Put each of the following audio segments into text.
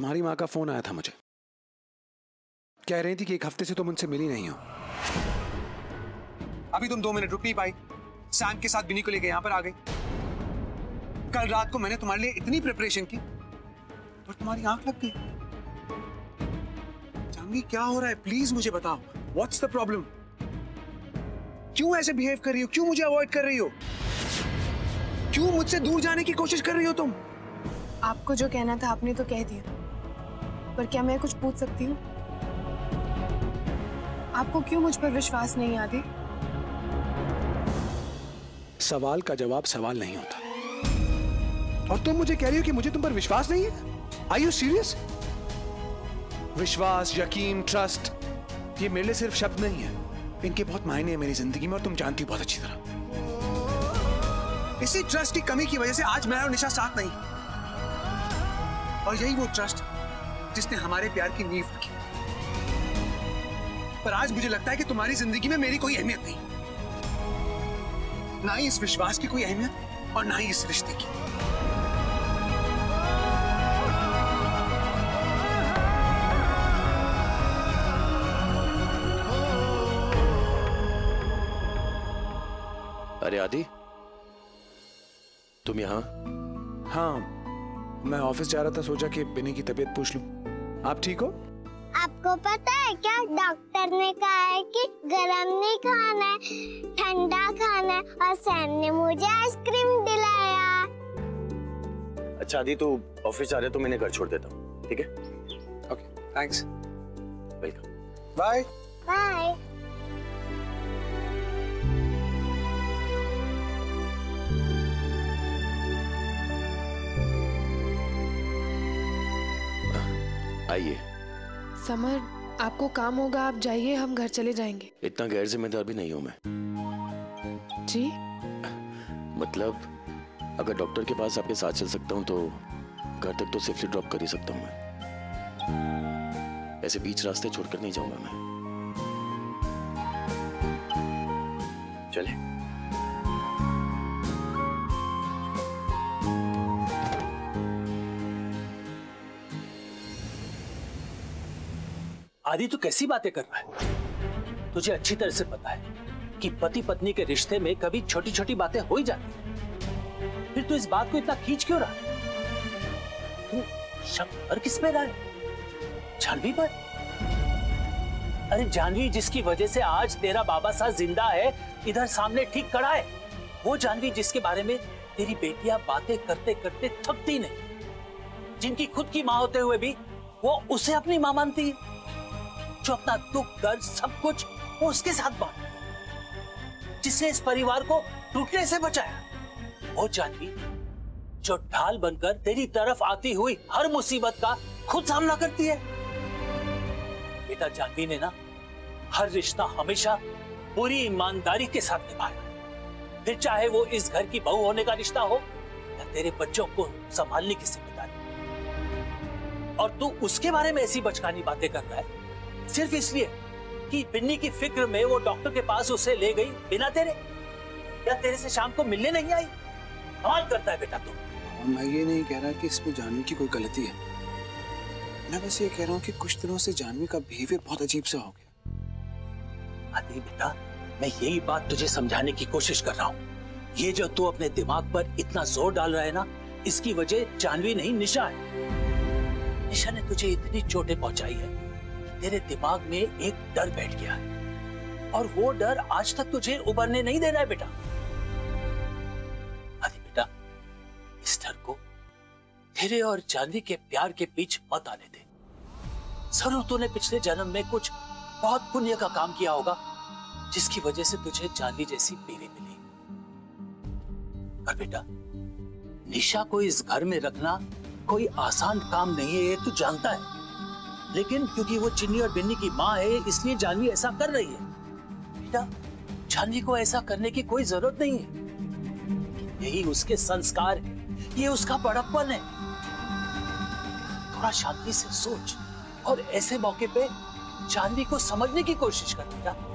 तुम्हारी माँ का फ़ोन आया था मुझे। कह रही थी कि एक हफ़्ते से तुम उनसे मिली नहीं हो। अभी तुम दो मिनट रुक नहीं पाई। सैम के साथ बिनी को लेके यहाँ पर आ गई। कल रात को मैंने तुम्हारे लिए इतनी प्रिपरेशन की पर तुम्हारी आँख लग गई। जानवी क्या हो रहा है? प्लीज़ मुझे बताओ। व्हाट्स द प्रॉब्लम क्यों ऐसे बिहेव कर रही हो? क्यों मुझे अवॉइड कर रही हो? क्यों मुझसे दूर जाने की कोशिश कर रही हो तुम? आपको जो कहना था, आपने तो कह दिया। पर क्या मैं कुछ पूछ सकती हूँ? आपको क्यों मुझ पर विश्वास नहीं आदि सवाल का जवाब सवाल नहीं होता। और तुम मुझे कह रही हो कि मुझे तुम पर विश्वास नहीं है? आई यू सीरियस विश्वास, यकीन ट्रस्ट ये मेरे लिए सिर्फ़ शब्द नहीं है। इनके बहुत मायने हैं मेरी ज़िंदगी में और तुम जानती हो बहुत अच्छी तरह। इसी ट्रस्ट की कमी की वजह से आज मैं और निशा साथ नहीं। और यही वो ट्रस्ट जिसने हमारे प्यार की नींव रखी। पर आज मुझे लगता है कि तुम्हारी ज़िंदगी में मेरी कोई अहमियत नहीं। ना ही इस विश्वास की कोई अहमियत और ना ही इस रिश्ते की। अरे आदि तुम यहाँ? हाँ मैं ऑफ़िस जा रहा था सोचा कि बिनी की तबीयत पूछ लूँ। आप ठीक हो? आपको पता है क्या? डॉक्टर ने कहा है कि गरम नहीं खाना है ठंडा खाना है और सैम ने मुझे आइसक्रीम दिलाया। अच्छा दी तू ऑफ़िस जा रहे तो मैंने घर छोड़ देता हूँ। ठीक है? Okay thanks welcome bye bye आइए। समर आपको काम होगा आप जाइए हम घर चले जाएँगे। इतना गैर जिम्मेदार भी नहीं हूँ मैं। जी? मतलब अगर डॉक्टर के पास आपके साथ चल सकता हूँ तो घर तक तो सेफली ड्रॉप कर ही सकता हूँ मैं। ऐसे बीच रास्ते छोड़कर नहीं जाऊँगा मैं। आदि तू कैसी बातें कर रहा है? तुझे अच्छी तरह से पता है कि पति पत्नी के रिश्ते में कभी छोटी छोटी बातें हो ही जाती हैं। फिर तू इस बात को इतना खींच क्यों रहा तू शक पर किस पे रहा है? जानवी पर? अरे जानवी जिसकी वजह से आज तेरा बाबा साहब ज़िंदा है, इधर सामने ठीक खड़ा है। वो जानवी जिसके बारे में तेरी बेटियाँ बातें करते करते थकती नहीं। जिनकी खुद की माँ होते हुए भी, वो उसे अपनी माँ मानती है। जो अपना दुख, दर्द, सब कुछ उसके साथ बांट जिसने इस परिवार को टूटने से बचाया। वो जानवी, जो ढाल बनकर तेरी तरफ़ आती हुई हर मुसीबत का खुद सामना करती है। बेटा जानवी ने ना, हर रिश्ता हमेशा पूरी ईमानदारी के साथ निभाया। फिर चाहे वो इस घर की बहू होने का रिश्ता हो, या तेरे बच्चों को संभालने की ज़िम्मेदारी। और तू उसके बारे में ऐसी बचकानी बातें कर रहा है सिर्फ़ इसलिए कि बिन्नी की फ़िक्र में वो डॉक्टर के पास उसे ले गई बिना तेरे। या तेरे से शाम को मिलने नहीं आई? कमाल करता है बेटा तू। और मैं ये नहीं कह रहा कि इसमें जानवी की कोई गलती है। मैं बस ये कह रहा हूँ कि कुछ दिनों से जानवी का बिहेवियर बहुत अजीब सा हो गया। आदि बेटा मैं यही बात तुझे समझाने की कोशिश कर रहा हूँ। ये जो तू अपने दिमाग पर इतना ज़ोर डाल रहा है ना इसकी वजह जानवी नहीं निशा है। निशा ने तुझे इतनी चोटें पहुंचाई है। तेरे दिमाग में एक डर बैठ गया है। और वो डर आज तक तुझे उभरने नहीं दे रहा है, बेटा। अरे बेटा, इस डर को तेरे और जानवी के प्यार के बीच मत आने दे। ज़रूर तूने पिछले जन्म में कुछ बहुत पुण्य का काम किया होगा, जिसकी वजह से तुझे चांदी जैसी बीवी मिली। पर बेटा, निशा को इस घर में रखना कोई आसान काम नहीं है, ये तू जानता है। लेकिन क्योंकि वो चिन्नी और बिन्नी की माँ है, इसलिए जानवी ऐसा कर रही है। बेटा, जानवी को ऐसा करने की कोई ज़रूरत नहीं है। यही उसके संस्कार है। ये उसका बड़प्पन है। थोड़ा शांति से सोच और ऐसे मौके पे जानवी को समझने की कोशिश कर, बेटा।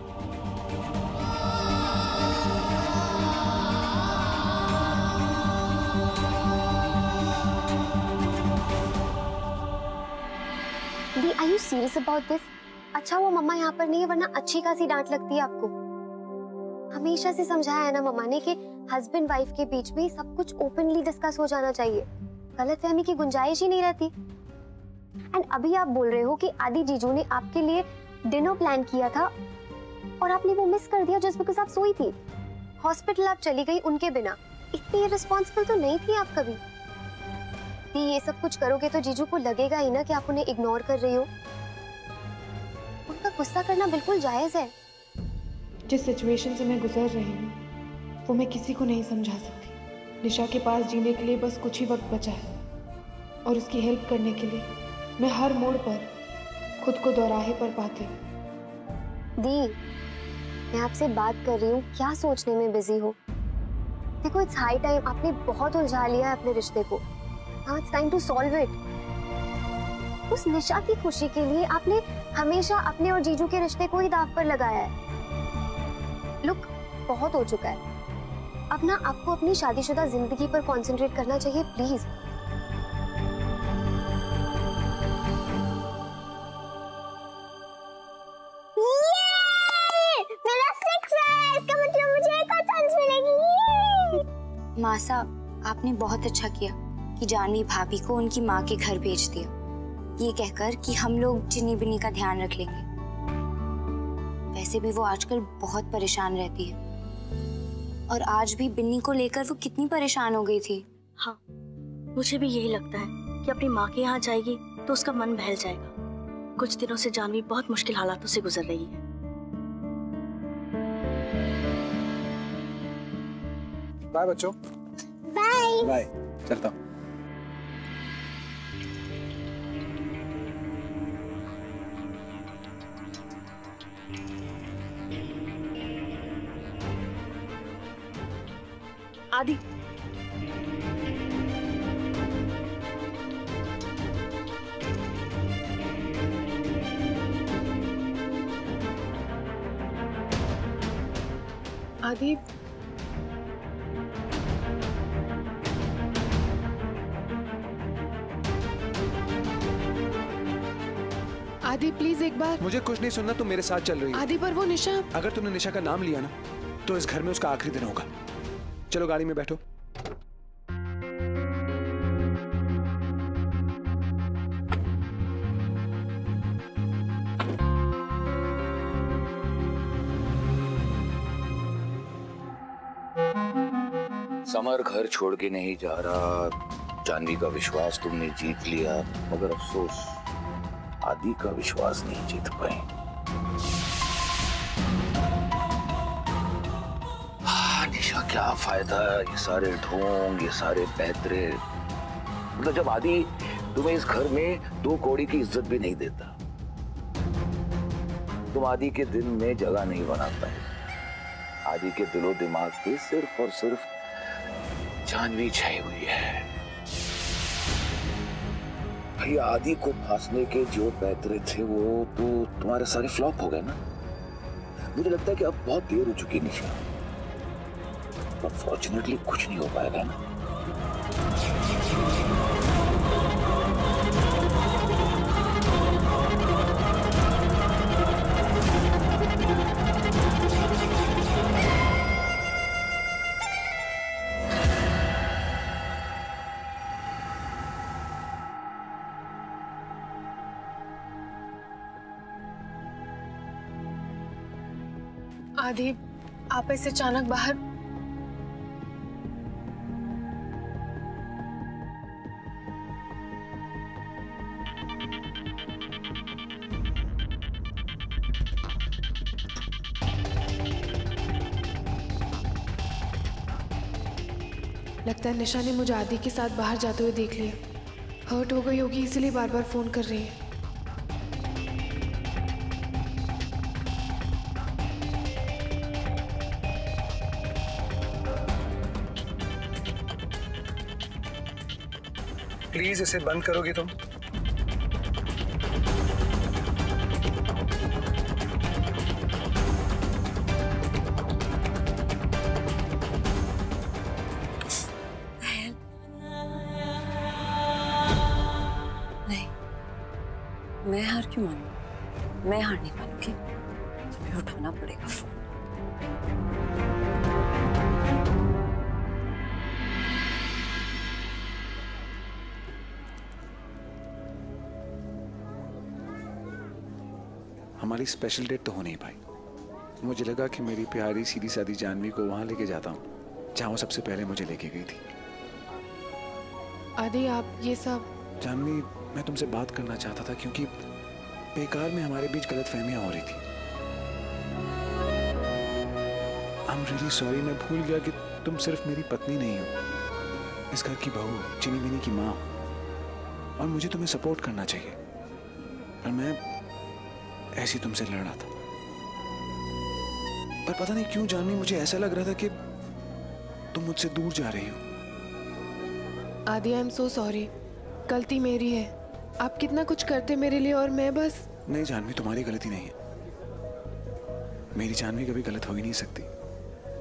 यू सीरियस अबाउट दिस अच्छा वो मम्मा यहाँ पर नहीं है, वरना अच्छी खासी डांट लगती है आपको। हमेशा से समझाया है ना मम्मा ने कि हस्बैंड वाइफ के बीच में सब कुछ ओपनली डिस्कस हो जाना चाहिए। गलत फहमी की गुंजाइश ही नहीं रहती। एंड अभी आप बोल रहे हो कि आदि जीजू ने आपके लिए डिनर प्लान किया था और आपने वो मिस कर दिया जस्ट बिकॉज़ आप सोई थी। हॉस्पिटल आप चली गई उनके बिना। इतनी रिस्पॉन्सिबल तो नहीं थी आप कभी। दी ये सब कुछ करोगे तो जीजू को लगेगा ही ना कि आप उन्हें इग्नोर कर रही हो। उनका गुस्सा करना बिल्कुल जायज़ है। जिस सिचुएशन से मैं गुजर रही हूँ वो मैं किसी को नहीं समझा सकती। निशा के पास जीने के लिए बस कुछ ही वक्त बचा है। और उसकी हेल्प करने के लिए मैं हर मोड़ पर खुद को दोराहे पर पाती दी मैं आपसे बात कर रही हूँ क्या सोचने में बिज़ी हो? देखो इट्स हाई टाइम आपने बहुत उलझा लिया है अपने रिश्ते को। Now it's time to solve it उस निशा की खुशी के लिए आपने हमेशा अपने और जीजू के रिश्ते को ही दाव पर लगाया है। लुक बहुत हो चुका है। अब ना आपको अपनी शादीशुदा ज़िंदगी पर कंसंट्रेट करना चाहिए प्लीज़ ये! मेरा सिक्स है इसका मतलब मुझे एक और चांस मिलेगी। माँ साहब आपने बहुत अच्छा किया। कि जानवी भाभी को उनकी माँ के घर भेज दिया। ये कहकर कि हम लोग चिन्नी बिन्नी का ध्यान रख लेंगे। वैसे भी वो आजकल बहुत परेशान रहती है। और आज भी बिन्नी को लेकर वो कितनी परेशान हो गई थी। हाँ मुझे भी यही लगता है कि अपनी माँ के यहाँ जाएगी तो उसका मन बहल जाएगा। कुछ दिनों से जानवी बहुत मुश्किल हालातों से गुजर रही है। बाय बच्चों। बाय बाय चलता हूँ। आदि। आदि। आदि प्लीज़ एक बार। मुझे कुछ नहीं सुनना तुम मेरे साथ चल रही हो। आदि पर वो निशा। अगर तुमने निशा का नाम लिया ना तो इस घर में उसका आखिरी दिन होगा। चलो गाड़ी में बैठो। समर घर छोड़ के नहीं जा रहा। जानवी का विश्वास तुमने जीत लिया, मगर अफसोस, आदि का विश्वास नहीं जीत पाए। क्या फ़ायदा ये सारे ढोंग, ये सारे पैतरे। मतलब जब आदि तुम्हें इस घर में दो कौड़ी की इज़्ज़त भी नहीं देता, तुम आदि के दिल में जगह नहीं बना पाए। आदि के दिलो दिमाग पे सिर्फ़ और सिर्फ़ जानवी छाई हुई है। भाई, आदि को फांसने के जो पैतरे थे, वो तो तुम्हारे सारे फ्लॉप हो गए ना? मुझे लगता है कि अब बहुत देर हो चुकी है अनफॉर्चुनेटली कुछ नहीं हो पाएगा ना। आदि आप ऐसे अचानक बाहर निशा ने मुझे आदि के साथ बाहर जाते हुए देख लिया। हर्ट हो गई होगी, इसीलिए बार बार फ़ोन कर रही है। प्लीज़ इसे बंद करोगे तुम। क्यों मानू मैं हार नहीं मानूँगी। तुम्हें उठाना पड़ेगा फ़ोन। हमारी स्पेशल डेट तो हो नहीं पाई मुझे लगा कि मेरी प्यारी सीधी सादी जानवी को वहाँ लेके जाता हूँ जहाँ वो सबसे पहले मुझे लेके गई थी। आदि आप ये सब जानवी मैं तुमसे बात करना चाहता था क्योंकि बेकार में हमारे बीच गलत फहमियाँ हो रही थी। एम रियली सॉरी मैं भूल गया कि तुम सिर्फ़ मेरी पत्नी नहीं हो। इस घर की बहू, चिनी बिनी की माँ। और मुझे तुम्हें सपोर्ट करना चाहिए। पर मैं ऐसी तुमसे लड़ था। पर पता नहीं क्यों जाननी मुझे ऐसा लग रहा था कि तुम मुझसे दूर जा रही हो। आदि आई एम सो सॉरी गलती मेरी है। आप कितना कुछ करते मेरे लिए और मैं बस। नहीं, जानवी, तुम्हारी गलती नहीं है। मेरी जानवी कभी गलत हो ही नहीं सकती।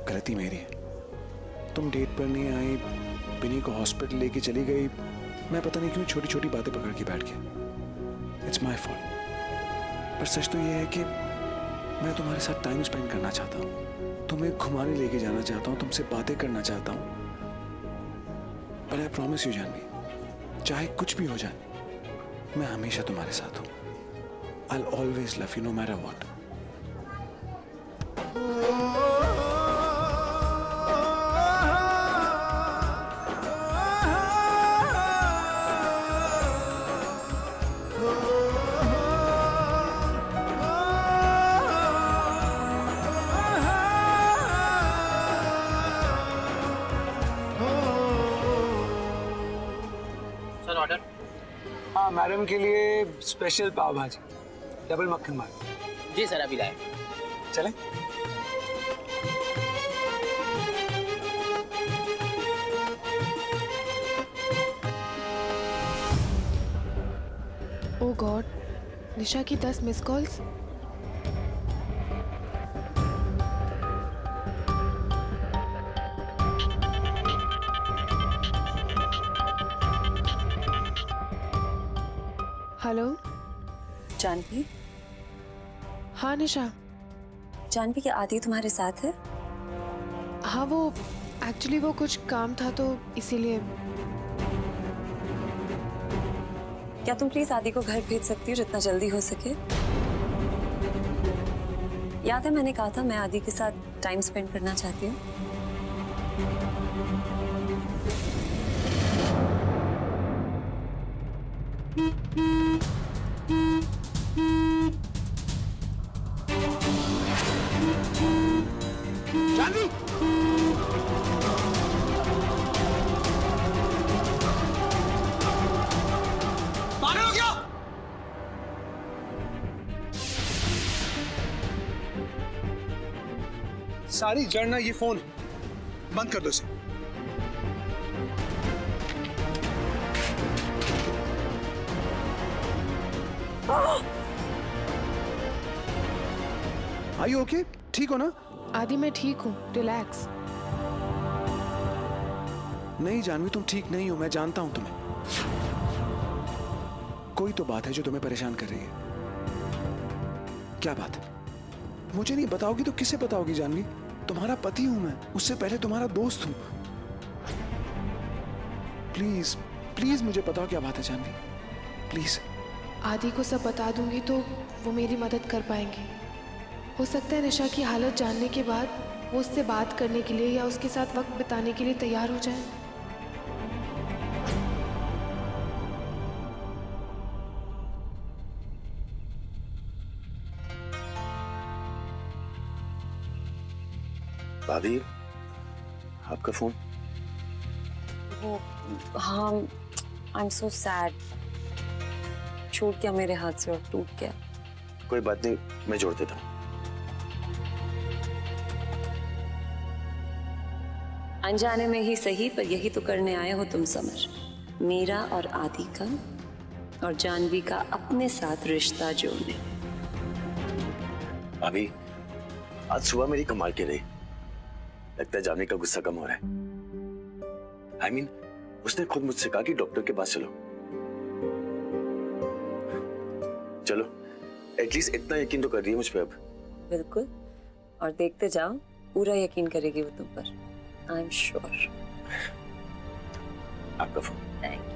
गलती मेरी है। तुम डेट पर नहीं आई, बिनी को हॉस्पिटल लेके चली गई। मैं पता नहीं क्यों छोटी छोटी बातें पकड़ के बैठ गया। इट्स माई फॉल्ट पर सच तो यह है कि मैं तुम्हारे साथ टाइम स्पेंड करना चाहता हूँ। तुम्हें घुमाने लेके जाना चाहता हूँ, तुमसे बातें करना चाहता हूँ। पर आई प्रॉमिस यू जानवी, चाहे कुछ भी हो जाए मैं हमेशा तुम्हारे साथ हूँ। I always love you no matter what madam के लिए स्पेशल पाव भाजी डबल मक्खन मार। जी सर अभी लाए चले। ओ गॉड निशा की दस मिस कॉल्स हेलो? जानवी हाँ निशा। जानवी की आदि तुम्हारे साथ है? हाँ वो एक्चुअली वो कुछ काम था तो इसीलिए। क्या तुम प्लीज़ आदि को घर भेज सकती हो जितना जल्दी हो सके? याद है मैंने कहा था मैं आदि के साथ टाइम स्पेंड करना चाहती हूँ। जानवी पागल हो सारी जड़ना ये फ़ोन। बंद कर दो इसे। आई ओके ठीक हो ना? आदि मैं ठीक हूँ रिलैक्स नहीं जानवी तुम ठीक नहीं हो मैं जानता हूँ तुम्हें। कोई तो बात है जो तुम्हें परेशान कर रही है। क्या बात है? मुझे नहीं बताओगी तो किसे बताओगी जानवी? तुम्हारा पति हूँ मैं उससे पहले तुम्हारा दोस्त हूँ। प्लीज़ प्लीज़ मुझे बताओ क्या बात है जानवी? प्लीज़। आदि को सब बता दूँगी तो वो मेरी मदद कर पाएँगे। हो सकता है निशा की हालत जानने के बाद वो उससे बात करने के लिए या उसके साथ वक्त बिताने के लिए तैयार हो जाए। भाभी आपका फ़ोन? वो हाँ आई एम सो सैड छूट गया मेरे हाथ से और टूट गया। कोई बात नहीं मैं जोड़ देता हूँ। अनजाने में ही सही पर यही तो करने आए हो तुम समझ मेरा और आदि का और जानवी का अपने साथ रिश्ता जोड़ने। भाभी आज सुबह मेरी कमाल के रही। लगता है जानवी का गुस्सा कम हो रहा है। आई I मीन mean, उसने खुद मुझसे कहा कि डॉक्टर के पास चलो। चलो एटलीस्ट इतना यकीन तो कर रही है मुझ पे अब। बिल्कुल और देखते जाओ पूरा यकीन करेगी वो तुम पर। आई एम श्योर आपका फ़ोन थैंक चाहे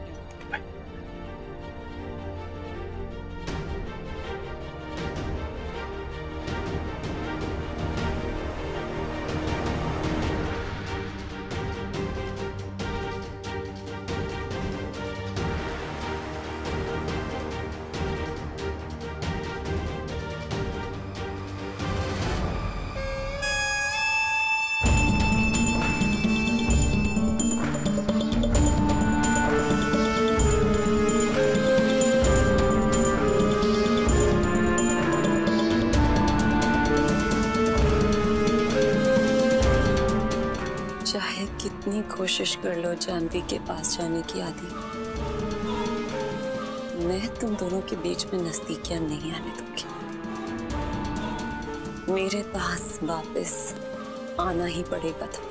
कोशिश कर लो जानवी के पास जाने की आदि। मैं तुम दोनों के बीच में नजदीकियाँ नहीं आने दूँगी। मेरे पास वापस आना ही पड़ेगा तुम्हें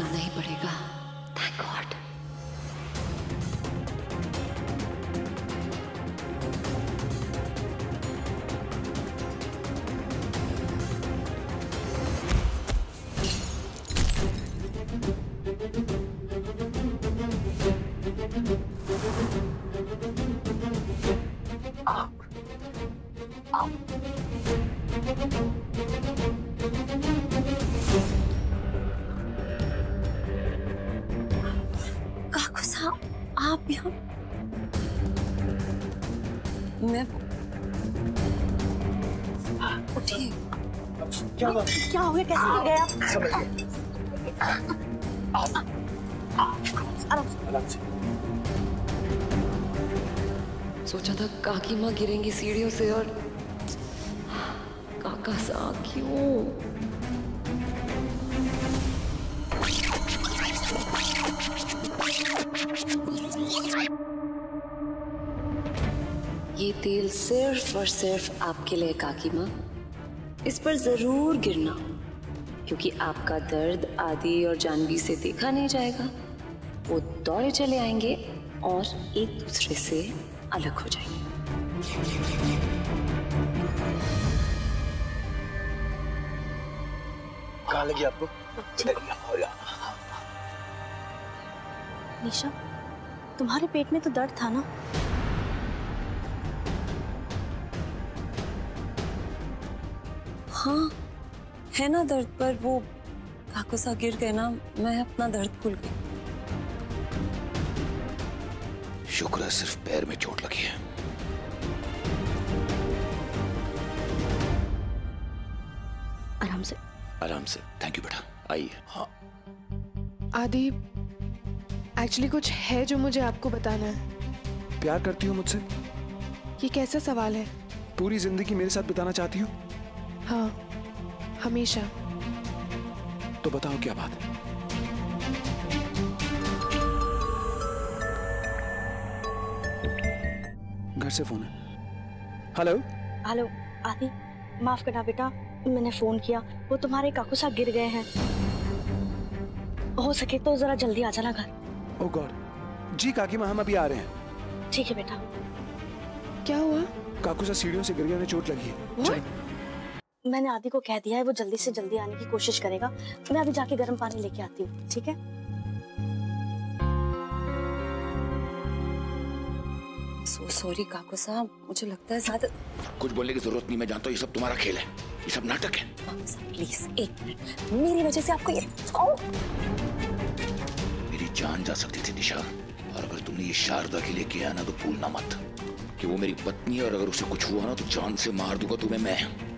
आना ही पड़ेगा। क्या हो गया कैसे गिर से सोचा था काकी माँ गिरेंगी सीढ़ियों से और काका सा क्यों? ये तेल सिर्फ़ और सिर्फ़ आपके लिए, काकी माँ। इस पर ज़रूर गिरना। क्योंकि आपका दर्द आदि और जानवी से देखा नहीं जाएगा। वो दौड़े चले आएँगे और एक दूसरे से अलग हो जाएँगे। कहा लगी आपको? निशा तुम्हारे पेट में तो दर्द था ना? हाँ है ना दर्द पर? वो काकू सा गिर गए ना मैं अपना दर्द भूल गई। शुक्र है सिर्फ़ पैर में चोट लगी है। आराम से। आराम से। थैंक यू बेटा। आइए। हाँ। आदि एक्चुअली कुछ है जो मुझे आपको बताना है? प्यार करती हो मुझसे? ये कैसा सवाल है? पूरी ज़िंदगी मेरे साथ बिताना चाहती हो? हाँ। हमेशा। तो बताओ क्या बात है? घर से फ़ोन है। हेलो? हेलो आदि माफ़ करना बेटा मैंने फ़ोन किया वो तुम्हारे काकू साहब गिर गए हैं। हो सके तो जरा जल्दी आ जाना घर। ओ गॉड जी काकी माँ हम अभी आ रहे हैं। ठीक है बेटा। क्या हुआ? काकू सा सीढ़ियों से गिर गया उन्हें चोट लगी है। चलो। मैंने आदि को कह दिया है वो जल्दी से जल्दी आने की कोशिश करेगा। मैं अभी जाके गर्म पानी लेके आती हूँ ठीक है? सो सॉरी काकू साहब। मुझे लगता है ज़्यादा कुछ बोलने की ज़रूरत नहीं मैं जानता हूँ ये सब तुम्हारा खेल है। ये सब नाटक है। प्लीज़ एक मिनट मेरी वजह से आपको ये मेरी जान जा सकती थी निशा। और अगर तुमने ये शारदा के लिए किया ना तो भूलना मत। कि वो मेरी पत्नी है और अगर उसे कुछ हुआ ना तो जान से मार दूँगा तुम्हें मैं।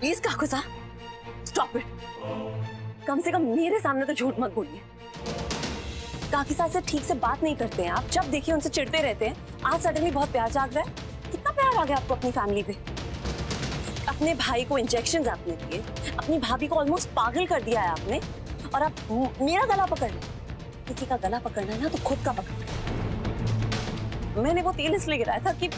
प्लीज़ काकू साहब स्टॉप इट कम से कम मेरे सामने तो झूठ मत बोलिए। काकी साथ से ठीक से बात नहीं करते हैं आप। जब देखिए उनसे चिढ़ते रहते हैं, आज सडनली बहुत प्यार जाग रहा है। कितना प्यार आ गया आपको अपनी फैमिली पे? अपने भाई को इंजेक्शन आपने दिए, अपनी भाभी को ऑलमोस्ट पागल कर दिया है आपने, और आप मेरा गला पकड़ किसी का गला पकड़ना है ना तो खुद का पकड़। मैंने वो तेल इसलिए गिराया था कि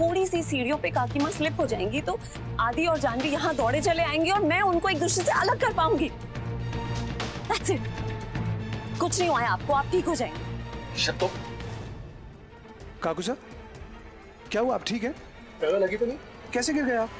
थोड़ी सी सीढ़ियों पे काकी माँ स्लिप हो जाएँगी तो आदि और जानवी यहाँ दौड़े चले आएँगे और मैं उनको एक दूसरे से अलग कर पाऊँगी। That's it. कुछ नहीं हुआ है आपको आप ठीक हो जाएँगे। काकू सर क्या हुआ? आप ठीक है? पैदा लगी तो नहीं। कैसे गिर गए आप?